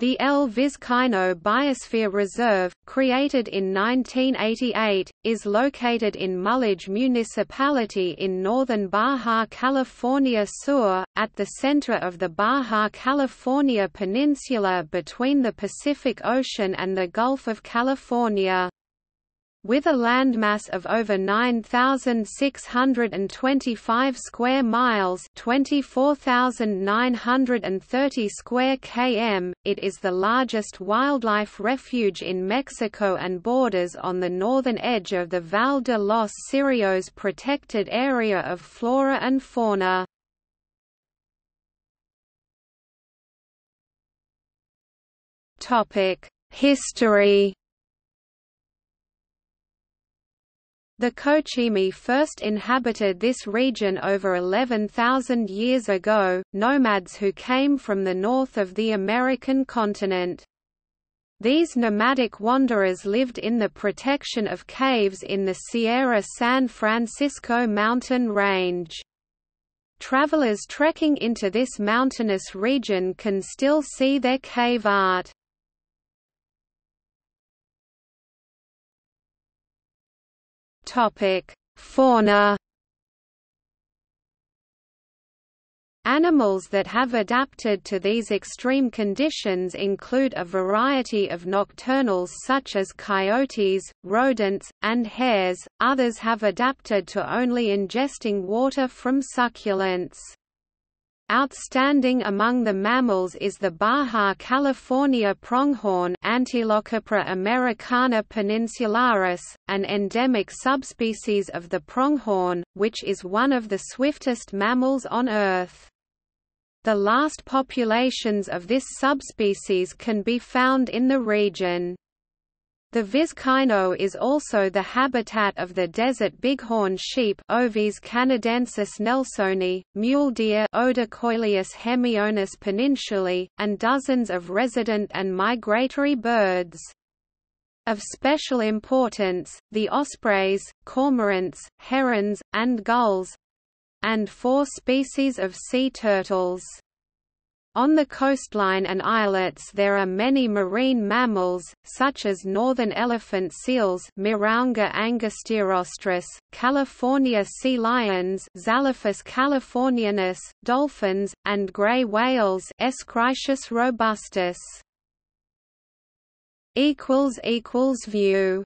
The El Vizcaíno Biosphere Reserve, created in 1988, is located in Mulegé Municipality in northern Baja California Sur, at the center of the Baja California Peninsula between the Pacific Ocean and the Gulf of California. With a landmass of over 9,625 square miles 24,930 square km, it is the largest wildlife refuge in Mexico and borders on the northern edge of the Val de los Cirios protected area of flora and fauna. History The Cochimi first inhabited this region over 11,000 years ago, nomads who came from the north of the American continent. These nomadic wanderers lived in the protection of caves in the Sierra San Francisco mountain range. Travelers trekking into this mountainous region can still see their cave art. Topic: Fauna. Animals that have adapted to these extreme conditions include a variety of nocturnals such as coyotes, rodents, and hares, others have adapted to only ingesting water from succulents. Outstanding among the mammals is the Baja California pronghorn Antilocapra americana peninsularis, an endemic subspecies of the pronghorn, which is one of the swiftest mammals on Earth. The last populations of this subspecies can be found in the region. The Vizcaíno is also the habitat of the desert bighorn sheep Ovis canadensis nelsoni, mule deer Odocoileus hemionus peninsulae, and dozens of resident and migratory birds. Of special importance, the ospreys, cormorants, herons, and gulls—and four species of sea turtles. On the coastline and islets there are many marine mammals, such as northern elephant seals Mirounga angustirostris, California sea lions Zalophus californianus, dolphins, and gray whales Eschrichtius robustus. View